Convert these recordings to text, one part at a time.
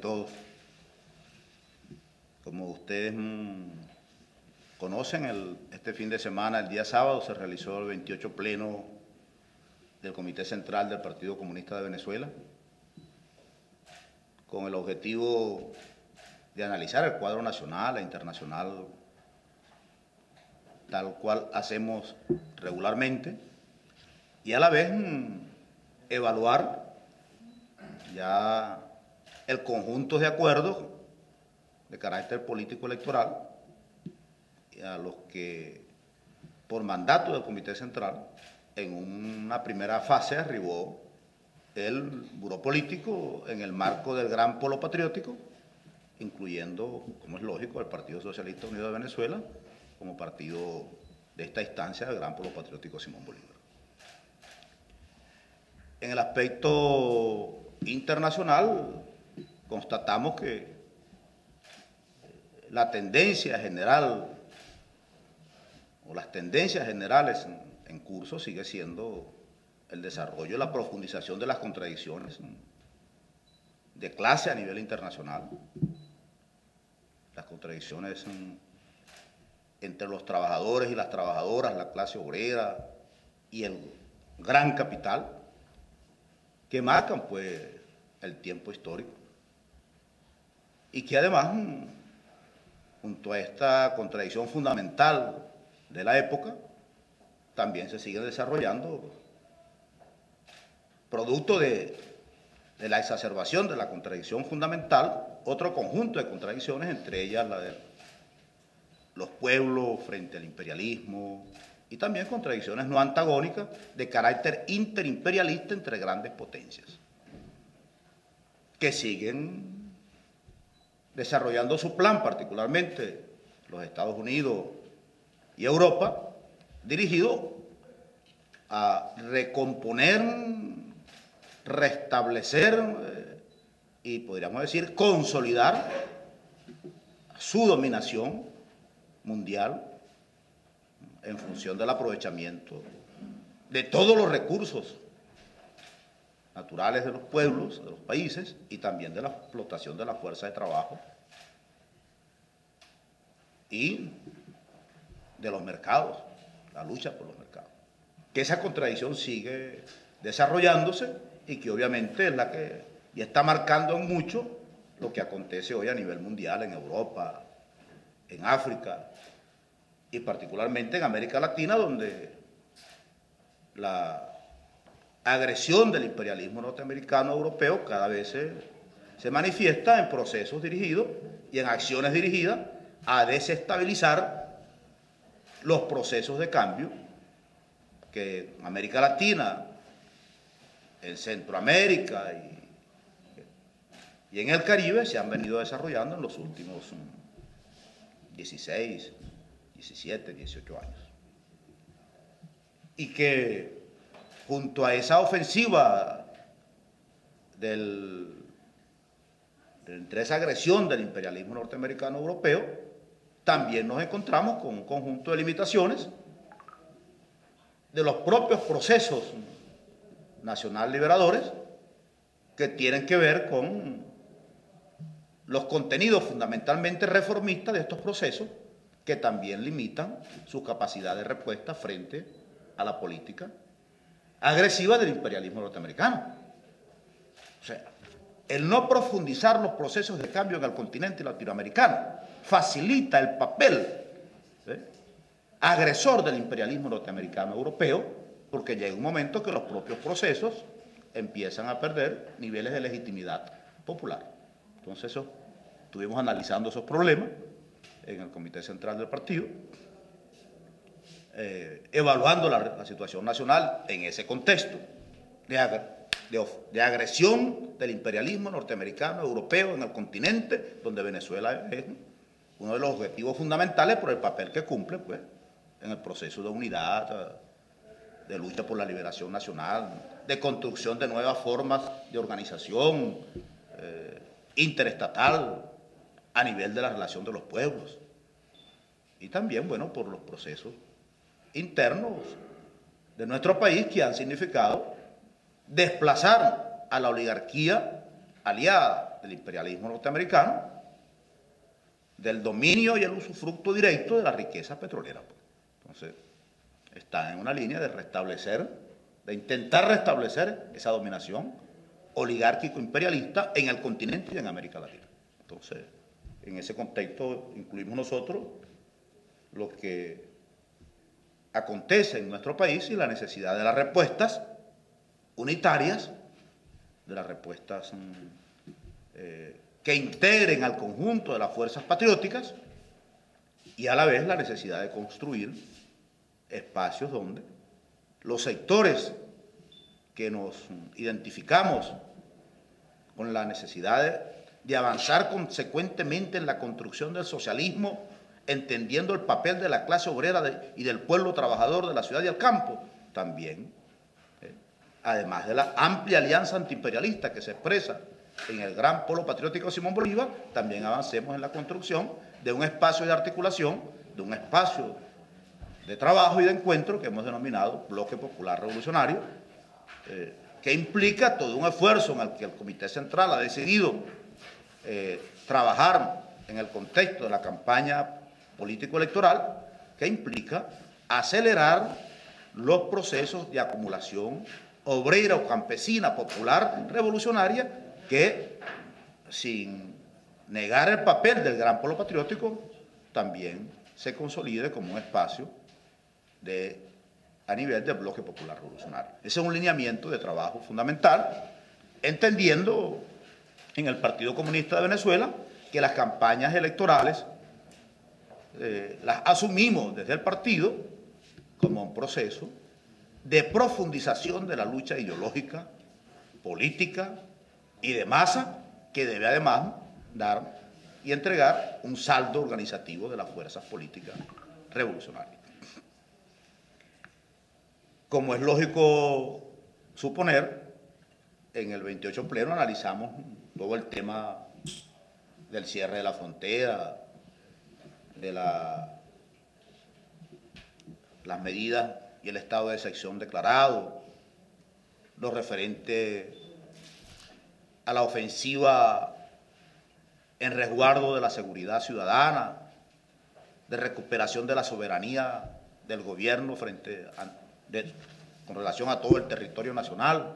todos. Como ustedes mm, conocen, el, este fin de semana, el día sábado, se realizó el 28 pleno del Comité Central del Partido Comunista de Venezuela, con el objetivo de analizar el cuadro nacional e internacional, tal cual hacemos regularmente, y a la vez mm, evaluar ya el conjunto de acuerdos de carácter político electoral a los que por mandato del Comité Central en una primera fase arribó el Buró Político en el marco del Gran Polo Patriótico, incluyendo, como es lógico, el Partido Socialista Unido de Venezuela como partido de esta instancia del Gran Polo Patriótico Simón Bolívar. En el aspecto internacional, constatamos que la tendencia general o las tendencias generales en, curso sigue siendo el desarrollo y la profundización de las contradicciones de clase a nivel internacional, las contradicciones entre los trabajadores y las trabajadoras, la clase obrera y el gran capital, que marcan pues el tiempo histórico y que además junto a esta contradicción fundamental de la época, también se sigue desarrollando producto de, la exacerbación de la contradicción fundamental, otro conjunto de contradicciones, entre ellas la de los pueblos frente al imperialismo y también contradicciones no antagónicas de carácter interimperialista entre grandes potencias, que siguen desarrollando su plan, particularmente los Estados Unidos y Europa, dirigido a recomponer, restablecer eh, y podríamos decir consolidar su dominación mundial en función del aprovechamiento de todos los recursos naturales de los pueblos, de los países y también de la explotación de la fuerza de trabajo y de los mercados, la lucha por los mercados. Que esa contradicción sigue desarrollándose y que obviamente es la que y está marcando mucho lo que acontece hoy a nivel mundial en Europa, en África y particularmente en América Latina, donde la agresión del imperialismo norteamericano europeo cada vez se, manifiesta en procesos dirigidos y en acciones dirigidas a desestabilizar los procesos de cambio que en América Latina, en Centroamérica y, y en el Caribe se han venido desarrollando en los últimos 16, 17, 18 años. Y que junto a esa ofensiva del, entre esa agresión del imperialismo norteamericano europeo, también nos encontramos con un conjunto de limitaciones de los propios procesos nacional liberadores que tienen que ver con los contenidos fundamentalmente reformistas de estos procesos que también limitan su capacidad de respuesta frente a la política agresiva del imperialismo norteamericano. O sea, el no profundizar los procesos de cambio en el continente latinoamericano facilita el papel agresor del imperialismo norteamericano europeo, porque llega un momento que los propios procesos empiezan a perder niveles de legitimidad popular. Entonces, eso, estuvimos analizando esos problemas en el Comité Central del Partido, eh, evaluando la, situación nacional en ese contexto de, agresión del imperialismo norteamericano, europeo en el continente, donde Venezuela es uno de los objetivos fundamentales por el papel que cumple pues, en el proceso de unidad, de lucha por la liberación nacional, de construcción de nuevas formas de organización eh, interestatal a nivel de la relación de los pueblos. Y también, bueno, por los procesos internos de nuestro país que han significado desplazar a la oligarquía aliada del imperialismo norteamericano del dominio y el usufructo directo de la riqueza petrolera. Pues. Entonces, está en una línea de restablecer, de intentar restablecer esa dominación oligárquico-imperialista en el continente y en América Latina. Entonces, en ese contexto incluimos nosotros lo que acontece en nuestro país y la necesidad de las respuestas unitarias, de las respuestas mm, eh, que integren al conjunto de las fuerzas patrióticas y a la vez la necesidad de construir espacios donde los sectores que nos identificamos con la necesidad de, avanzar consecuentemente en la construcción del socialismo, entendiendo el papel de la clase obrera y del pueblo trabajador de la ciudad y el campo, también, eh, además de la amplia alianza antiimperialista que se expresa en el gran polo patriótico Simón Bolívar, también avancemos en la construcción de un espacio de articulación, de un espacio de trabajo y de encuentro que hemos denominado Bloque Popular Revolucionario, eh, que implica todo un esfuerzo en el que el Comité Central ha decidido eh, trabajar en el contexto de la campaña político-electoral, que implica acelerar los procesos de acumulación obrera o campesina, popular, revolucionaria, que sin negar el papel del gran polo patriótico, también se consolide como un espacio de, a nivel del bloque popular revolucionario. Ese es un lineamiento de trabajo fundamental, entendiendo en el Partido Comunista de Venezuela que las campañas electorales eh, las asumimos desde el partido como un proceso de profundización de la lucha ideológica, política y de masa que debe además dar y entregar un saldo organizativo de las fuerzas políticas revolucionarias. Como es lógico suponer, en el 28 pleno analizamos todo el tema del cierre de la frontera, de la, las medidas y el estado de sección declarado, lo referente a la ofensiva en resguardo de la seguridad ciudadana, de recuperación de la soberanía del gobierno frente con relación a todo el territorio nacional.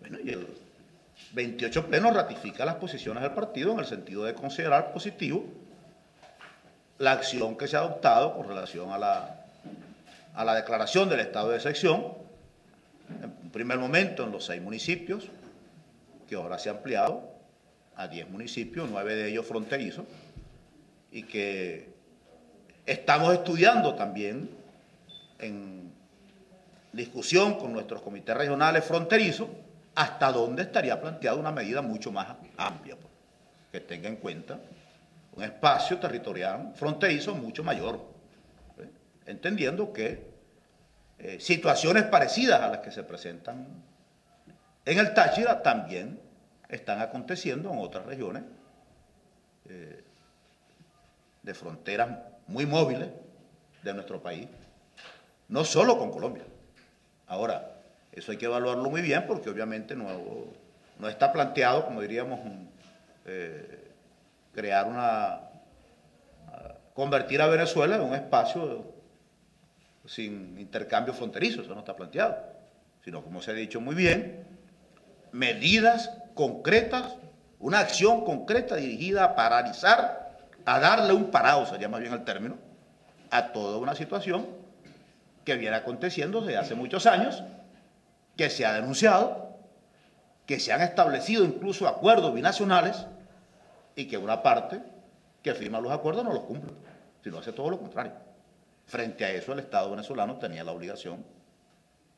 Bueno, y el 28 Pleno ratifica las posiciones del partido en el sentido de considerar positivo la acción que se ha adoptado con relación a la, a la declaración del estado de sección, en primer momento en los seis municipios, que ahora se ha ampliado a diez municipios, nueve de ellos fronterizos, y que estamos estudiando también en discusión con nuestros comités regionales fronterizos hasta dónde estaría planteada una medida mucho más amplia, pues, que tenga en cuenta un espacio territorial fronterizo mucho mayor, ¿eh? entendiendo que eh, situaciones parecidas a las que se presentan en el Táchira también están aconteciendo en otras regiones eh, de fronteras muy móviles de nuestro país, no solo con Colombia. Ahora, eso hay que evaluarlo muy bien porque obviamente no, está planteado, como diríamos, eh, crear una... convertir a Venezuela en un espacio sin intercambio fronterizo, eso no está planteado, sino como se ha dicho muy bien, medidas concretas, una acción concreta dirigida a paralizar, a darle un parado, sería más bien el término, a toda una situación que viene aconteciendo desde hace muchos años, que se ha denunciado, que se han establecido incluso acuerdos binacionales y que una parte que firma los acuerdos no los cumple, sino hace todo lo contrario. Frente a eso el Estado venezolano tenía la obligación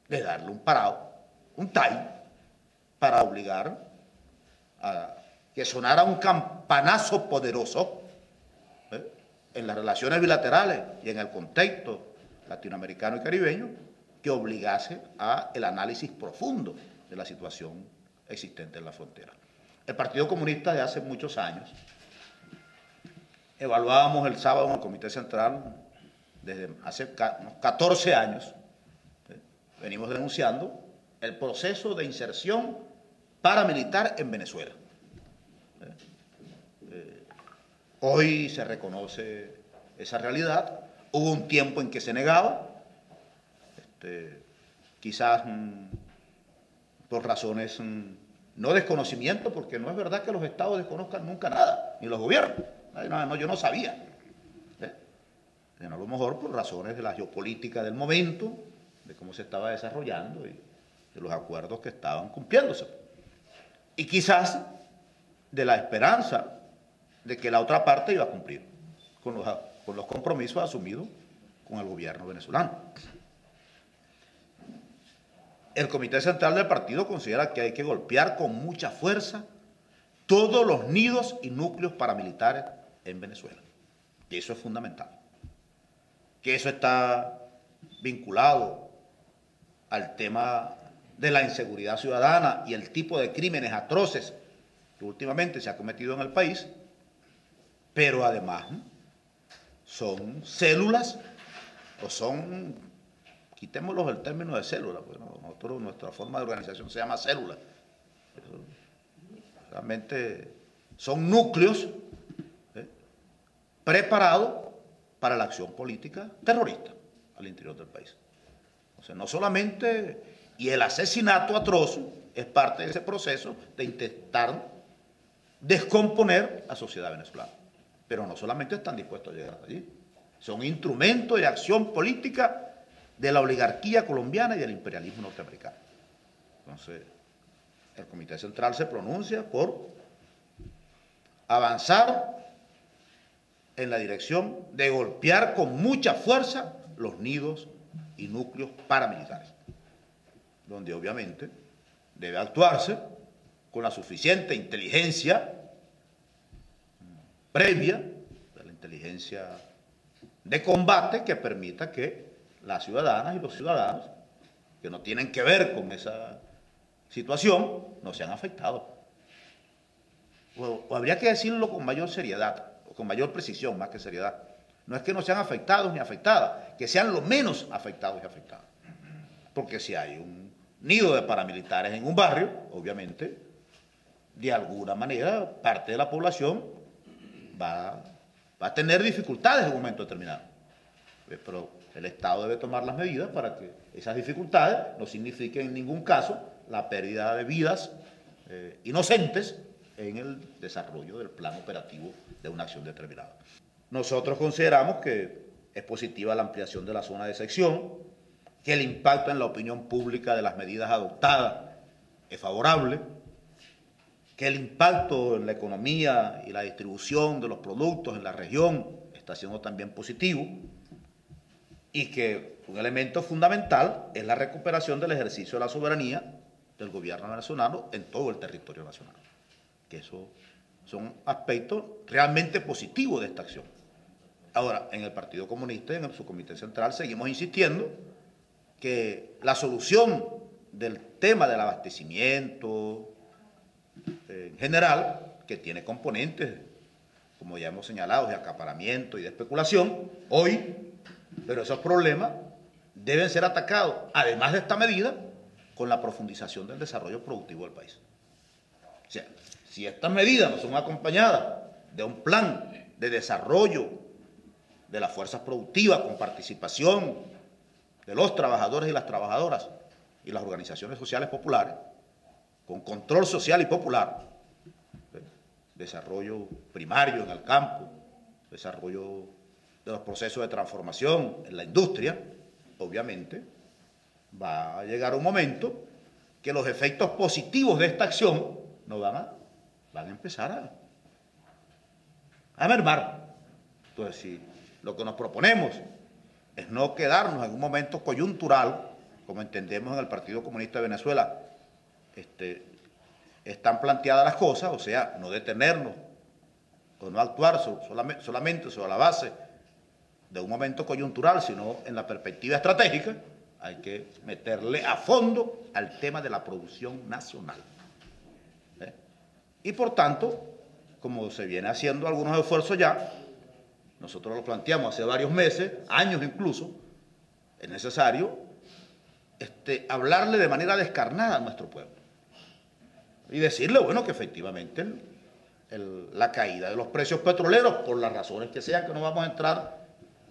de darle un parado, un time, para obligar a que sonara un campanazo poderoso ¿eh? en las relaciones bilaterales y en el contexto latinoamericano y caribeño que obligase a el análisis profundo de la situación existente en la frontera. El Partido Comunista de hace muchos años evaluábamos el sábado en el Comité Central desde hace 14 años venimos denunciando el proceso de inserción paramilitar en Venezuela. Hoy se reconoce esa realidad. Hubo un tiempo en que se negaba, este, quizás mm, por razones mm, no desconocimiento, porque no es verdad que los estados desconozcan nunca nada, ni los gobiernos. No, yo no sabía. ¿eh? A lo mejor por razones de la geopolítica del momento, de cómo se estaba desarrollando y de los acuerdos que estaban cumpliéndose. Y quizás de la esperanza de que la otra parte iba a cumplir con los, con los compromisos asumidos con el gobierno venezolano. El Comité Central del Partido considera que hay que golpear con mucha fuerza todos los nidos y núcleos paramilitares en Venezuela. Y eso es fundamental. Que eso está vinculado al tema de la inseguridad ciudadana y el tipo de crímenes atroces que últimamente se ha cometido en el país, pero además son células o son, quitémoslos el término de célula, porque nuestra forma de organización se llama célula. Realmente son núcleos ¿eh? preparados para la acción política terrorista al interior del país. O sea, no solamente, y el asesinato atroz es parte de ese proceso de intentar descomponer la sociedad venezolana pero no solamente están dispuestos a llegar allí, son instrumentos de acción política de la oligarquía colombiana y del imperialismo norteamericano. Entonces, el Comité Central se pronuncia por avanzar en la dirección de golpear con mucha fuerza los nidos y núcleos paramilitares, donde obviamente debe actuarse con la suficiente inteligencia previa de la inteligencia de combate que permita que las ciudadanas y los ciudadanos que no tienen que ver con esa situación no sean afectados. O, habría que decirlo con mayor seriedad, o con mayor precisión más que seriedad. No es que no sean afectados ni afectadas, que sean lo menos afectados y afectadas. Porque si hay un nido de paramilitares en un barrio, obviamente, de alguna manera, parte de la población va, a tener dificultades en un momento determinado. Eh, pero el Estado debe tomar las medidas para que esas dificultades no signifiquen en ningún caso la pérdida de vidas eh, inocentes en el desarrollo del plan operativo de una acción determinada. Nosotros consideramos que es positiva la ampliación de la zona de sección, que el impacto en la opinión pública de las medidas adoptadas es favorable, que el impacto en la economía y la distribución de los productos en la región está siendo también positivo y que un elemento fundamental es la recuperación del ejercicio de la soberanía del gobierno venezolano en todo el territorio nacional. Que eso son aspectos realmente positivos de esta acción. Ahora, en el Partido Comunista y en su comité central seguimos insistiendo que la solución del tema del abastecimiento, en general, que tiene componentes, como ya hemos señalado, de acaparamiento y de especulación, hoy, pero esos problemas deben ser atacados, además de esta medida, con la profundización del desarrollo productivo del país. O sea, si estas medidas no son acompañadas de un plan de desarrollo de las fuerzas productivas con participación de los trabajadores y las trabajadoras y las organizaciones sociales populares, con control social y popular, desarrollo primario en el campo, desarrollo de los procesos de transformación en la industria, obviamente, va a llegar un momento que los efectos positivos de esta acción no van a, van a empezar a, a mermar. Entonces, si lo que nos proponemos es no quedarnos en un momento coyuntural, como entendemos en el Partido Comunista de Venezuela, este, están planteadas las cosas, o sea, no detenernos o no actuar solamente, sobre la base de un momento coyuntural, sino en la perspectiva estratégica, hay que meterle a fondo al tema de la producción nacional. ¿eh? Y por tanto, como se viene haciendo algunos esfuerzos ya, nosotros lo planteamos hace varios meses, años incluso, es necesario este, hablarle de manera descarnada a nuestro pueblo y decirle, bueno, que efectivamente la caída de los precios petroleros, por las razones que sean, que no vamos a entrar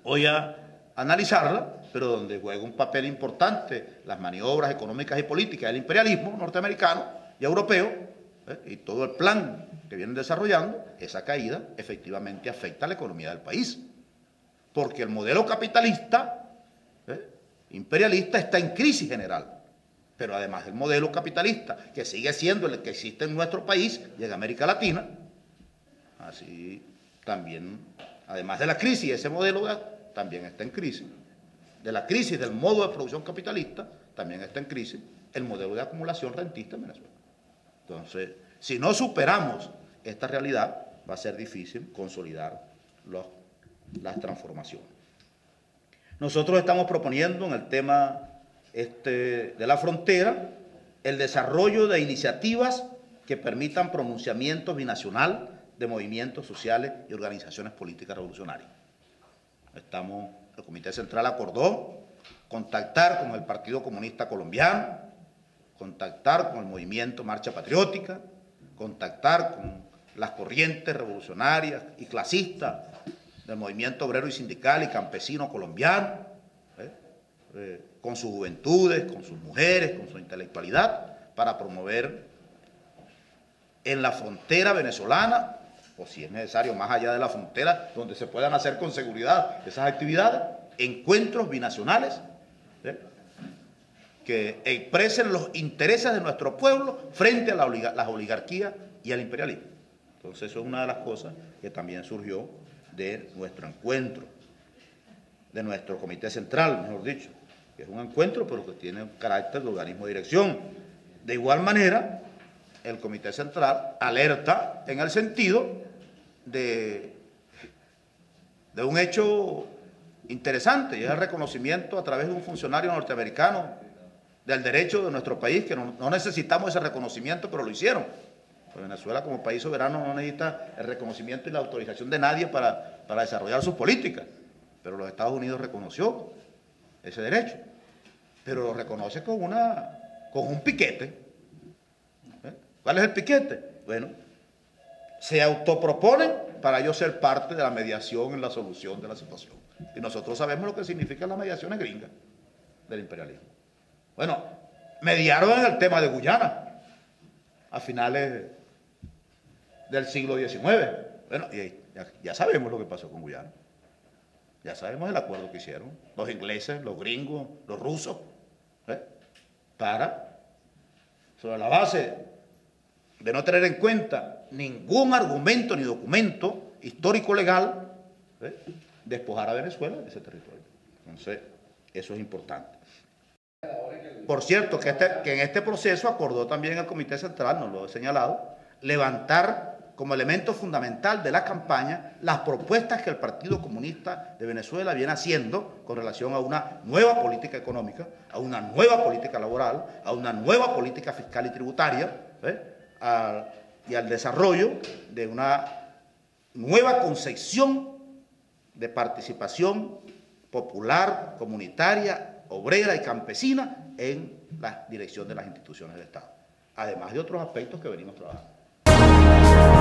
hoy a analizarla, pero donde juega un papel importante las maniobras económicas y políticas del imperialismo norteamericano y europeo, ¿eh? y todo el plan que vienen desarrollando, esa caída efectivamente afecta a la economía del país. Porque el modelo capitalista, ¿eh? imperialista, está en crisis general. Pero además el modelo capitalista, que sigue siendo el que existe en nuestro país y en América Latina, así también, además de la crisis, ese modelo también está en crisis. De la crisis del modo de producción capitalista, también está en crisis el modelo de acumulación rentista en Venezuela. Entonces, si no superamos esta realidad, va a ser difícil consolidar las transformaciones. Nosotros estamos proponiendo en el tema este, de la frontera el desarrollo de iniciativas que permitan pronunciamiento binacional de movimientos sociales y organizaciones políticas revolucionarias. Estamos, el Comité Central acordó contactar con el Partido Comunista Colombiano, contactar con el movimiento Marcha Patriótica, contactar con las corrientes revolucionarias y clasistas del movimiento obrero y sindical y campesino colombiano, ¿eh? Eh, con sus juventudes, con sus mujeres, con su intelectualidad, para promover en la frontera venezolana, o si es necesario más allá de la frontera, donde se puedan hacer con seguridad esas actividades, encuentros binacionales que expresen los intereses de nuestro pueblo frente a la las oligarquías y al imperialismo. Entonces eso es una de las cosas que también surgió de nuestro encuentro, de nuestro comité central, mejor dicho, que es un encuentro pero que tiene un carácter de organismo de dirección. De igual manera, el comité central alerta en el sentido de, de un hecho interesante, y es el reconocimiento a través de un funcionario norteamericano del derecho de nuestro país, que no, necesitamos ese reconocimiento, pero lo hicieron pues Venezuela como país soberano no necesita el reconocimiento y la autorización de nadie para, desarrollar sus políticas. Pero los Estados Unidos reconoció ese derecho. Pero lo reconoce con, una, con un piquete. ¿Eh? ¿Cuál es el piquete? Bueno, se autoproponen para ellos ser parte de la mediación en la solución de la situación. Y nosotros sabemos lo que significa la mediación gringa del imperialismo. Bueno, mediaron en el tema de Guyana a finales del siglo XIX. Bueno, y ya, sabemos lo que pasó con Guyana. Ya sabemos el acuerdo que hicieron los ingleses, los gringos, los rusos, ¿eh? para, sobre la base de no tener en cuenta ningún argumento ni documento histórico legal, ¿eh? despojar a Venezuela de ese territorio. Entonces, eso es importante. Por cierto, que, este, que en este proceso acordó también el Comité Central, nos lo he señalado, levantar como elemento fundamental de la campaña las propuestas que el Partido Comunista de Venezuela viene haciendo con relación a una nueva política económica, a una nueva política laboral, a una nueva política fiscal y tributaria, ¿eh? Y al desarrollo de una nueva concepción de participación popular, comunitaria, obrera y campesina en la dirección de las instituciones del Estado, además de otros aspectos que venimos trabajando.